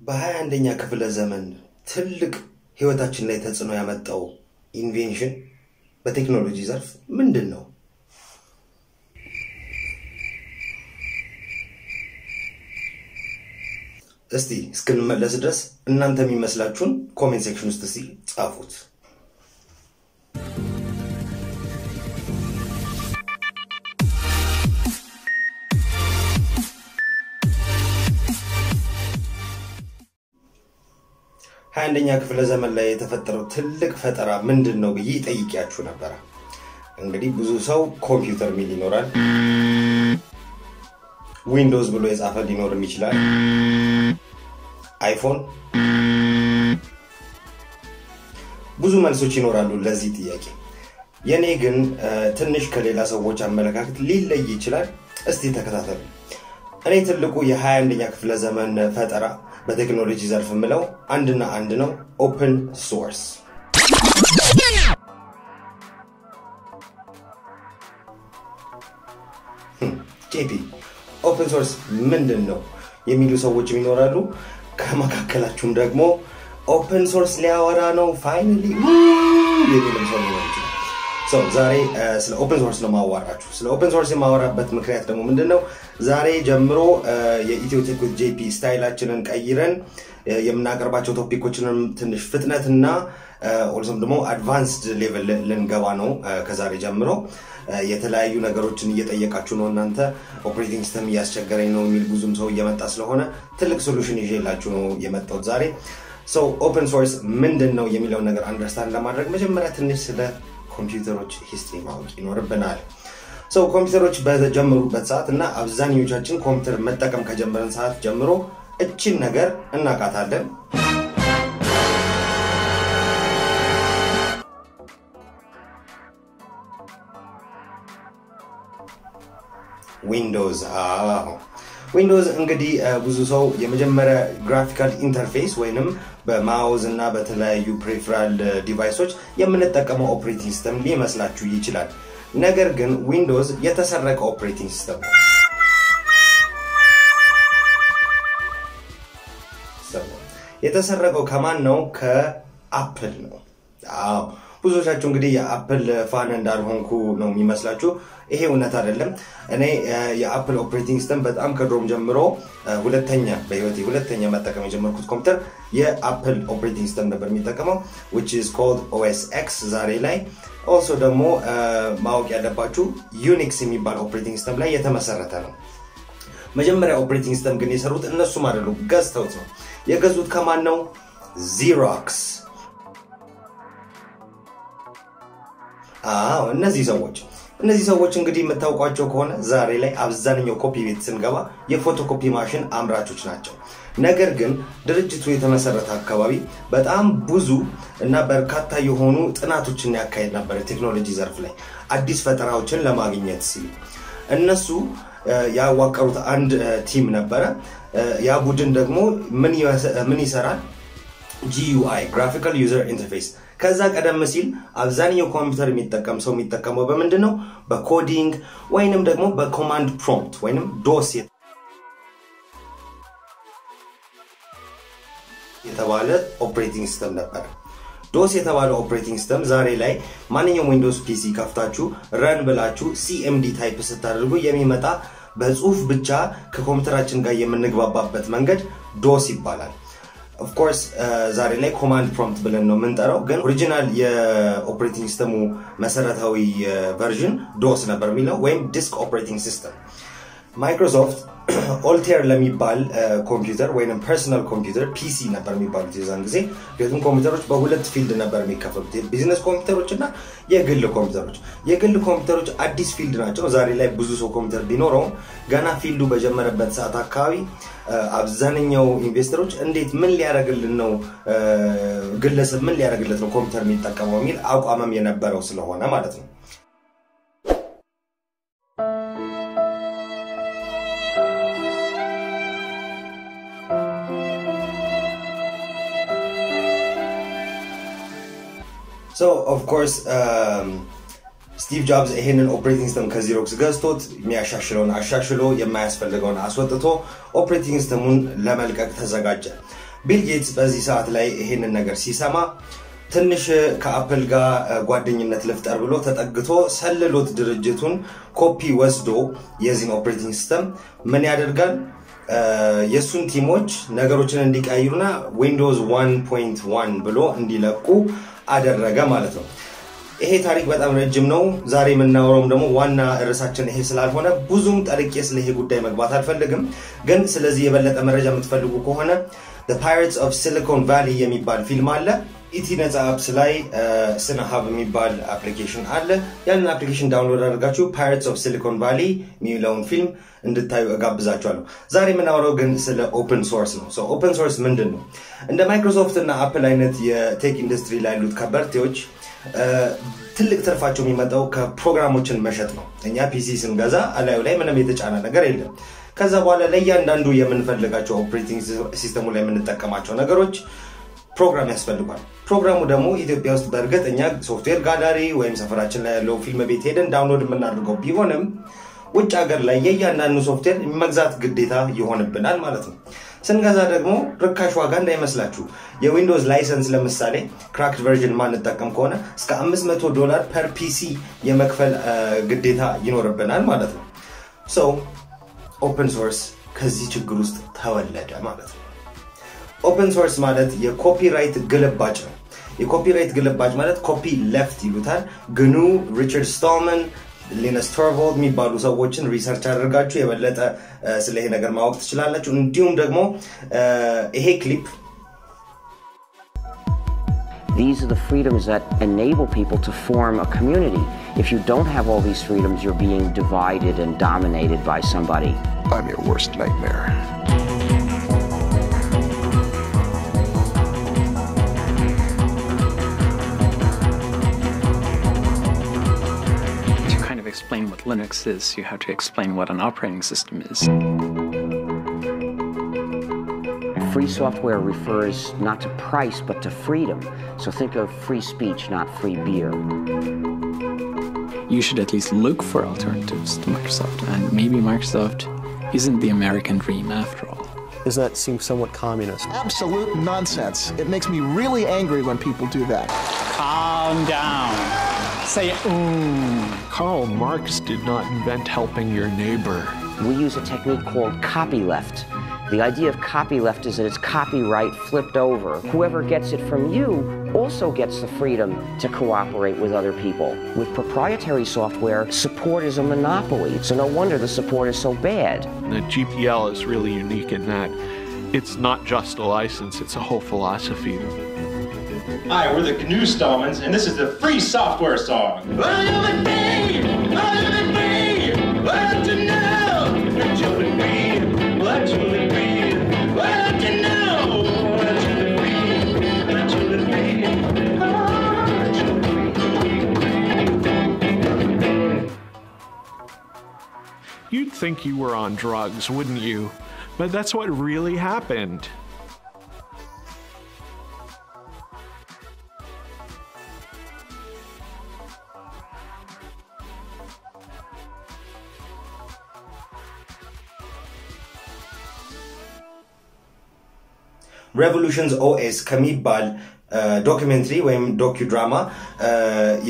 በሀያ አንደኛ ክፍለ ዘመን ትልቅ ህይወታችን ላይ ተጽዕኖ ያመጣው invention በቴክኖሎጂ ዘርፍ ምንድን ነው? እስቲ እስክንመለስ ድረስ እናንተ የሚመስላችሁን comment section ውስጥ እስቲ ጻፉት። ሀያ አንደኛ ክፍለ ዘመን ላይ የተፈጠረው ትልቅ ፈጠራ ምንድን ነው ብዬ ጠይቂያችሁ ነበረ። እንግዲህ ብዙ ሰው ኮምፒውተር ሚል ይኖራል። ዊንዶውስ ብሎ የጻፈ ሊኖርም ይችላል። አይፎን፣ ብዙ መልሶች ይኖራሉ ለዚህ ጥያቄ። የኔ ግን ትንሽ ከሌላ ሰዎች አመለካከት ሊለይ ይችላል። እስቲ ተከታተሉ። እኔ ትልቁ የ21ኛ ክፍለ ዘመን ፈጠራ በቴክኖሎጂ ዘርፍ የምለው አንድና አንድ ነው፣ open source። ጄፒ open source ምንድን ነው የሚሉ ሰዎችም ይኖራሉ። ከመካከላችሁም ደግሞ open source ሊያወራ ነው። finally የሚልም ሰው ሰው ዛሬ ስለ open source ነው ማዋራችሁ። ስለ open source የማወራበት ምክንያት ደግሞ ምንድን ነው? ዛሬ ጀምሮ የኢትዮ ቴክ ጄፒ style ኣችንን ቀይረን የምናቀርባቸው topic ኦችንም ትንሽ ፍጥነትና also ም ደግሞ advanced level ልንገባ ነው። ከዛሬ ጀምሮ የተለያዩ ነገሮችን እየጠየቃችሁ ነው። እናንተ operating system እያስቸገረኝ ነው የሚል ብዙም ሰው እየመጣ ስለሆነ ትልቅ solution ይዤላችሁ ነው የመጣሁት ዛሬ። open source ምንድን ነው የሚለውን ነገር understand ለማድረግ መጀመሪያ ትንሽ ስለ ኮምፒውተሮች history ማወቅ ይኖርብናል። ሰው ኮምፒውተሮች በጀመሩበት ሰዓት እና አብዛኞቻችን ኮምፒውተር መጠቀም ከጀመረን ሰዓት ጀምሮ እችን ነገር እናውቃታለን። ዊንዶውዝ ዊንዶውዝ እንግዲህ ብዙ ሰው የመጀመሪያ graphical interface ወይንም በ mouse እና በተለያዩ peripheral device ኦች የምንጠቀመው operating system ሊመስላችሁ ይችላል። ነገር ግን ዊንዶውዝ የተሰረቀ operating system ነው። የተሰረቀው ከማን ነው? ከአፕል ነው። አዎ ብዙዎቻችሁ እንግዲህ የአፕል fan እንዳልሆንኩ ነው የሚመስላችሁ። ይሄ እውነት አይደለም። እኔ የአፕል operating system በጣም ከድሮም ጀምሮ ሁለተኛ በህይወቴ ሁለተኛ መጠቀም የጀመርኩት ኮምፒውተር የአፕል operating system ነበር የሚጠቀመው which is called OS X ዛሬ ላይ also ደግሞ ማወቅ ያለባችሁ ዩኒክስ የሚባል operating system ላይ የተመሰረተ ነው። መጀመሪያ operating system ግን የሰሩት እነሱም አይደሉም፣ ገዝተውት ነው። የገዙት ከማን ነው? ዚሮክስ አዎ እነዚህ ሰዎች እነዚህ ሰዎች እንግዲህ የምታውቋቸው ከሆነ ዛሬ ላይ አብዛኛው ኮፒ ቤት ስንገባ የ photocopy machine አምራቾች ናቸው። ነገር ግን ድርጅቱ የተመሰረተ አካባቢ በጣም ብዙ እና በርካታ የሆኑ ጥናቶችን ያካሄድ ነበር ቴክኖሎጂ ዘርፍ ላይ አዲስ ፈጠራዎችን ለማግኘት ሲሉ እነሱ ያዋቀሩት አንድ team ነበረ። ያ ቡድን ደግሞ ምን ይሰራል? GUI graphical user interface ከዛ ቀደም ሲል አብዛኛው ኮምፒውተር የሚጠቀም ሰው የሚጠቀመው በምንድን ነው? በ coding ወይንም ደግሞ በ command prompt ወይንም DOS የተባለ operating system ነበር። DOS የተባለ operating system ዛሬ ላይ ማንኛውም ዊንዶውስ PC ከፍታችሁ run ብላችሁ CMD type ስታደርጉ የሚመጣ በጽሁፍ ብቻ ከኮምፒውተራችን ጋር የምንግባባበት መንገድ DOS ይባላል። of course ዛሬ ላይ command prompt ብለን ነው የምንጠራው፣ ግን original የ operating system ኡ መሰረታዊ version DOS ነበር የሚለው ወይም disk operating system። ማይክሮሶፍት ኦልቴር ለሚባል ኮምፒውተር ወይም personal computer PC ነበር የሚባሉት የዛን ጊዜ። ምክንያቱም ኮምፒውተሮች በሁለት field ነበር የሚከፈሉት፣ የቢዝነስ ኮምፒውተሮች እና የግል ኮምፒውተሮች። የግል ኮምፒውተሮች አዲስ field ናቸው። ዛሬ ላይ ብዙ ሰው ኮምፒውተር ቢኖረውም ገና field ኡ በጀመረበት ሰዓት አካባቢ አብዛኛው ኢንቨስተሮች እንዴት ምን ሊያደርግልን ነው ግለሰብ ምን ሊያደርግለት ነው ኮምፒውተር የሚጠቀመው የሚል አቋምም የነበረው ስለሆነ ማለት ነው። So of course ስቲቭ ጆብስ ይሄንን operating system ከ Xerox ገዝቶት የሚያሻሽለውን አሻሽሎ የማያስፈልገውን አስወጥቶ operating system ኡን ለመልቀቅ ተዘጋጀ። ቢል ጌትስ በዚህ ሰዓት ላይ ይሄንን ነገር ሲሰማ ትንሽ ከ Apple ጋር ጓደኝነት ልፍጠር ብሎ ተጠግቶ ሰልሎት ድርጅቱን ኮፒ ወስዶ የዚህን operating system ምን ያደርጋል የእሱን team ኦች ነገሮችን እንዲቀይሩና Windows 1.1 ብሎ እንዲለቁ አደረገ ማለት ነው። ይሄ ታሪክ በጣም ረጅም ነው። ዛሬ የምናወራውም ደግሞ ዋና ርዕሳችን ይሄ ስላልሆነ ብዙም ጠልቄ ስለ ይሄ ጉዳይ መግባት አልፈልግም። ግን ስለዚህ የበለጠ መረጃ የምትፈልጉ ከሆነ Pirates of Silicon Valley የሚባል ፊልም አለ። ኢቲ ነፃ apps ላይ ስነሀብ የሚባል application አለ። ያንን application download አድርጋችሁ Pirates of Silicon Valley የሚለውን ፊልም እንድታዩ እጋብዛችኋለሁ። ዛሬ የምናወራው ግን ስለ open source ነው። open source ምንድን ነው? እንደ ማይክሮሶፍት እና Apple አይነት የ tech ኢንዱስትሪ ላይ ያሉት ከበርቴዎች ትልቅ ትርፋቸው የሚመጣው ከፕሮግራሞችን መሸጥ ነው። እኛ PC ስንገዛ እላዩ ላይ ምንም የተጫነ ነገር የለም። ከዛ በኋላ ለእያንዳንዱ የምንፈልጋቸው operating system ኡ ላይ የምንጠቀማቸው ነገሮች ፕሮግራም ያስፈልጓል። ፕሮግራሙ ደግሞ ኢትዮጵያ ውስጥ በእርግጥ እኛ software gallery ወይም ሰፈራችን ላይ ያለው ፊልም ቤት ሄደን download የምናደርገው ቢሆንም ውጭ ሀገር ላይ የእያንዳንዱ ሶፍትዌር መግዛት ግዴታ ይሆንብናል ማለት ነው። ስንገዛ ደግሞ ርካሽ ዋጋ እንዳይመስላችሁ። የ Windows license ለምሳሌ cracked version ማንጠቀም ከሆነ እስከ 500 ዶላር per PC የመክፈል ግዴታ ይኖርብናል ማለት ነው። ሰው open source ከዚህ ችግር ውስጥ ተወለደ ማለት ነው። open source ማለት የ copyright ግልባጭ ነው። የ copyright ግልባጭ ማለት ኮፒ ሌፍት ይሉታል። ግኑ ሪቻርድ ስቶልመን ሊነስ ቶርቮልድ የሚባሉ ሰዎችን ሪሰርች አድርጋችሁ የበለጠ ስለ ይሄ ነገር ማወቅ ትችላላችሁ። እንዲሁም ደግሞ ይሄ ክሊፕ These are the freedoms that enable people to form a community. If you don't have all these freedoms, you're being divided and dominated by somebody. I'm your worst nightmare. Linux is, you have to explain what an operating system is. Free software refers not to price, but to freedom. So think of free speech, not free beer. You should at least look for alternatives to Microsoft, and maybe Microsoft isn't the American dream after all. Does that seem somewhat communist? Absolute nonsense. It makes me really angry when people do that. Calm down. Say mm. Karl Marx did not invent helping your neighbor. We use a technique called copyleft. The idea of copyleft is that it's copyright flipped over. Whoever gets it from you also gets the freedom to cooperate with other people. With proprietary software, support is a monopoly, so no wonder the support is so bad. The GPL is really unique in that it's not just a license, it's a whole philosophy. Hi, we're the GNU Stallmans, and this is the free software song. Well, you well, to know you. You'd think you were on drugs, wouldn't you? But that's what really happened. ሬቮሉሽንስ ኦኤስ ከሚባል ዶኪሜንትሪ ወይም ዶኪ ድራማ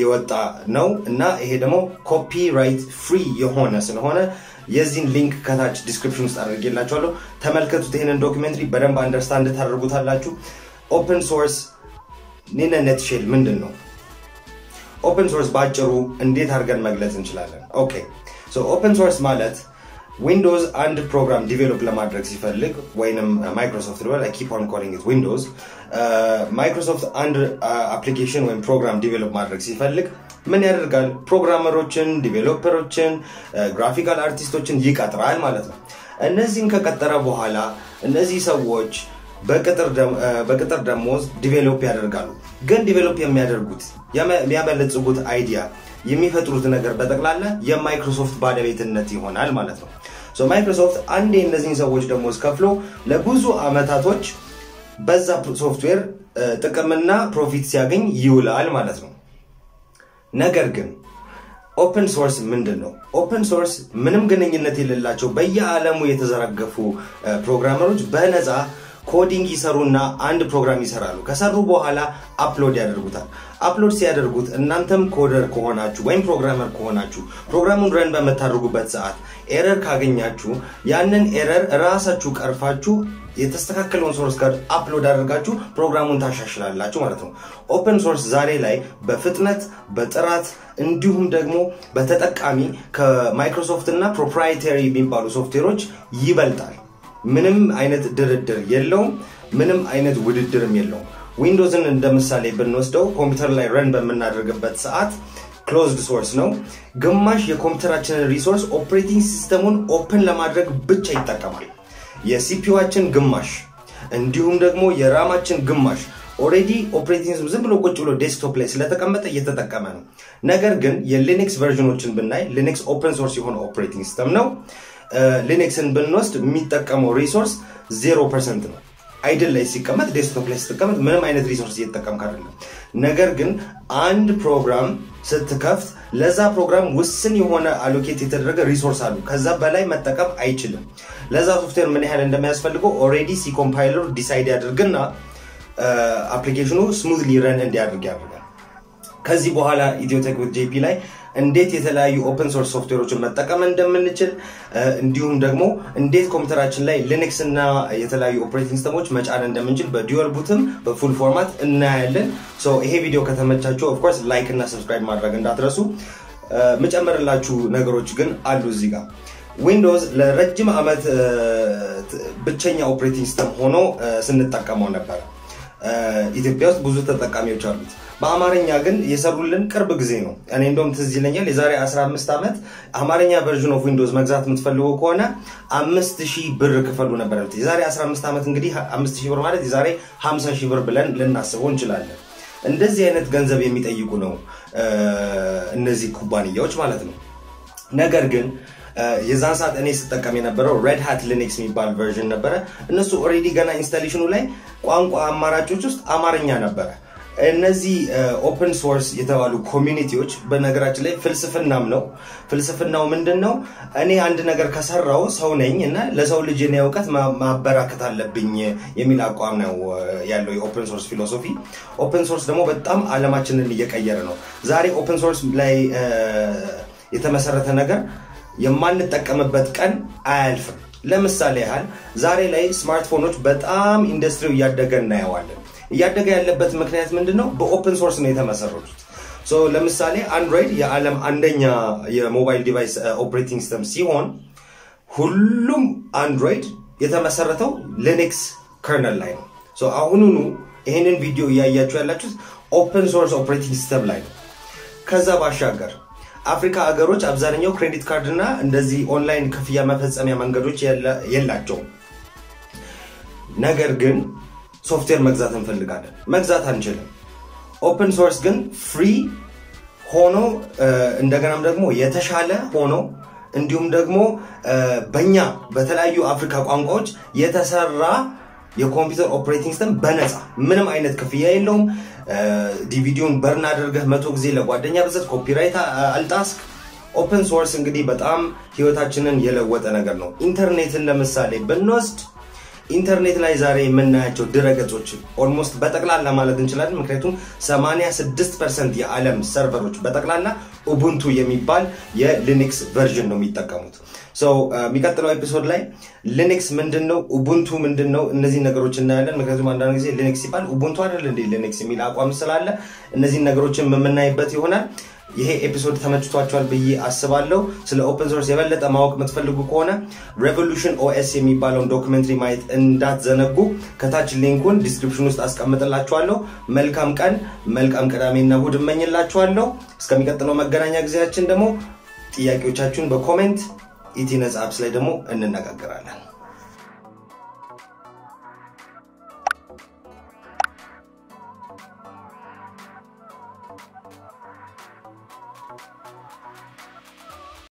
የወጣ ነው እና ይሄ ደግሞ copyright free የሆነ ስለሆነ የዚህን link ከታች description ውስጥ አድርጌላችኋለሁ። ተመልከቱት። ይህንን documentary በደንብ understand ታደርጉታላችሁ። open source in a nutshell ምንድን ነው? open source በአጭሩ እንዴት አድርገን መግለጽ እንችላለን? Okay open source ማለት Windows አንድ ፕሮግራም develop ለማድረግ ሲፈልግ ወይንም ማይክሮሶፍት ልበል keep on calling Windows ማይክሮሶፍት አንድ application ወይም ፕሮግራም develop ማድረግ ሲፈልግ ምን ያደርጋል? programmer ኦችን፣ developer ኦችን፣ graphical artist ኦችን ይቀጥራል ማለት ነው። እነዚህን ከቀጠረ በኋላ እነዚህ ሰዎች በቅጥር ደሞዝ develop ያደርጋሉ። ግን develop የሚያደርጉት የሚያበለጽጉት idea የሚፈጥሩት ነገር በጠቅላላ የማይክሮሶፍት ባለቤትነት ይሆናል ማለት ነው። ማይክሮሶፍት አንዴ እነዚህን ሰዎች ደሞዝ ከፍሎ ለብዙ አመታቶች በዛ ሶፍትዌር ጥቅምና profit ሲያገኝ ይውላል ማለት ነው። ነገር ግን open source ምንድን ነው? open source ምንም ግንኙነት የሌላቸው በየዓለሙ የተዘረገፉ programmer ኦች በነፃ coding ይሰሩና አንድ ፕሮግራም ይሰራሉ። ከሰሩ በኋላ upload ያደርጉታል። upload ሲያደርጉት እናንተም coder ከሆናችሁ ወይም programmer ከሆናችሁ ፕሮግራሙን run በምታደርጉበት ሰዓት error ካገኛችሁ ያንን error ራሳችሁ ቀርፋችሁ የተስተካከለውን source ጋር upload አድርጋችሁ ፕሮግራሙን ታሻሽላላችሁ ማለት ነው። open source ዛሬ ላይ በፍጥነት በጥራት እንዲሁም ደግሞ በተጠቃሚ ከማይክሮሶፍት እና proprietary የሚባሉ ሶፍትዌሮች ይበልጣል። ምንም አይነት ድርድር የለውም። ምንም አይነት ውድድርም የለውም። ዊንዶውዝን እንደ ምሳሌ ብንወስደው ኮምፒውተር ላይ run በምናደርግበት ሰዓት closed source ነው። ግማሽ የኮምፒውተራችንን resource operating system ኡን open ለማድረግ ብቻ ይጠቀማል። የ CPU ኣችን ግማሽ እንዲሁም ደግሞ የ RAM ኣችን ግማሽ already operating ዝም ብሎ ቁጭ ብሎ desktop ላይ ስለተቀመጠ እየተጠቀመ ነው። ነገር ግን የ Linux version ኦችን ብናይ Linux open source የሆነ operating system ነው። Linux ን ብንወስድ የሚጠቀመው resource zero percent ነው። idle ላይ ሲቀመጥ desktop ላይ ስትቀመጥ ምንም አይነት resource እየተጠቀምክ አይደለም። ነገር ግን አንድ ፕሮግራም ስትከፍት ለዛ ፕሮግራም ውስን የሆነ allocate የተደረገ resource አሉ። ከዛ በላይ መጠቀም አይችልም። ለዛ ሶፍትዌር ምን ያህል እንደሚያስፈልገው already C compiler ኡ decide ያደርግና application ኑ smoothly run እንዲያደርግ ያደርጋል። ከዚህ በኋላ ኢትዮቴክ ጄፒ ላይ እንዴት የተለያዩ open source software ኦችን መጠቀም እንደምንችል እንዲሁም ደግሞ እንዴት ኮምፒውተራችን ላይ Linux እና የተለያዩ operating system ኦች መጫን እንደምንችል በ dual boot ም በ full format እናያለን። ይሄ ቪዲዮ ከተመቻችሁ of course like እና subscribe ማድረግ እንዳትረሱ። ምጨምርላችሁ ነገሮች ግን አሉ እዚህ ጋር Windows ለረጅም ዓመት ብቸኛ operating system ሆኖ ስንጠቀመው ነበረ። ኢትዮጵያ ውስጥ ብዙ ተጠቃሚዎች አሉት። በአማርኛ ግን የሰሩልን ቅርብ ጊዜ ነው። እኔ እንደውም ትዝ ይለኛል የዛሬ 15 ዓመት አማርኛ version of Windows መግዛት የምትፈልጉ ከሆነ አምስት ሺህ ብር ክፈሉ ነበር የዛሬ 15 ዓመት እንግዲህ አምስት ሺህ ብር ማለት የዛሬ 50 ሺህ ብር ብለን ልናስበው እንችላለን። እንደዚህ አይነት ገንዘብ የሚጠይቁ ነው እነዚህ ኩባንያዎች ማለት ነው። ነገር ግን የዛን ሰዓት እኔ ስጠቀም የነበረው Red Hat Linux የሚባል version ነበረ። እነሱ already ገና installation ኑ ላይ ቋንቋ አማራጮች ውስጥ አማርኛ ነበረ። እነዚህ open source የተባሉ community ዎች በነገራችን ላይ ፍልስፍናም ነው። ፍልስፍናው ምንድን ነው? እኔ አንድ ነገር ከሰራው ሰው ነኝ እና ለሰው ልጅ የኔ እውቀት ማበርከት አለብኝ የሚል አቋም ነው ያለው የ open source philosophy። open source ደግሞ በጣም አለማችንን እየቀየረ ነው። ዛሬ open source ላይ የተመሰረተ ነገር የማንጠቀምበት ቀን አያልፍም። ለምሳሌ ያህል ዛሬ ላይ ስማርትፎኖች በጣም ኢንዱስትሪው እያደገ እናየዋለን። እያደገ ያለበት ምክንያት ምንድን ነው? በ open source ነው የተመሰረቱት። ለምሳሌ Android የዓለም አንደኛ የሞባይል device operating system ሲሆን ሁሉም Android የተመሰረተው Linux kernel ላይ ነው። አሁኑኑ ይህንን ቪዲዮ እያያችሁ ያላችሁት open source operating system ላይ ነው። ከዛ ባሻገር አፍሪካ ሀገሮች አብዛኛው credit card እና እንደዚህ ኦንላይን ክፍያ መፈጸሚያ መንገዶች የላቸውም። ነገር ግን ሶፍትዌር መግዛት እንፈልጋለን። መግዛት አንችልም። open source ግን free ሆኖ እንደገናም ደግሞ የተሻለ ሆኖ እንዲሁም ደግሞ በኛ በተለያዩ አፍሪካ ቋንቋዎች የተሰራ የኮምፒውተር operating system በነፃ ምንም አይነት ክፍያ የለውም። DVD ውን burn አድርገህ መቶ ጊዜ ለጓደኛ ብሰጥ copyright አልጣስኩ። open source እንግዲህ በጣም ህይወታችንን የለወጠ ነገር ነው። ኢንተርኔትን ለምሳሌ ብንወስድ ኢንተርኔት ላይ ዛሬ የምናያቸው ድረገጾች almost በጠቅላላ ማለት እንችላለን። ምክንያቱም 86 percent የዓለም server ሮች በጠቅላላ Ubuntu የሚባል የ Linux version ነው የሚጠቀሙት። የሚቀጥለው episode ላይ Linux ምንድን ነው፣ Ubuntu ምንድን ነው፣ እነዚህ ነገሮች እናያለን። ምክንያቱም አንዳንድ ጊዜ Linux ሲባል Ubuntu አይደል እንዴ Linux የሚል አቋም ስላለ እነዚህን ነገሮችን የምናይበት ይሆናል። ይሄ episode ተመችቷችኋል ብዬ አስባለሁ። ስለ open source የበለጠ ማወቅ የምትፈልጉ ከሆነ Revolution OS የሚባለውን documentary ማየት እንዳትዘነጉ። ከታች link ኩን description ውስጥ አስቀምጥላችኋለሁ። መልካም ቀን፣ መልካም ቅዳሜና እሁድ እመኝላችኋለሁ። እስከሚቀጥለው መገናኛ ጊዜያችን ደግሞ ጥያቄዎቻችሁን በ comment ET ነጻ apps ላይ ደግሞ እንነጋገራለን።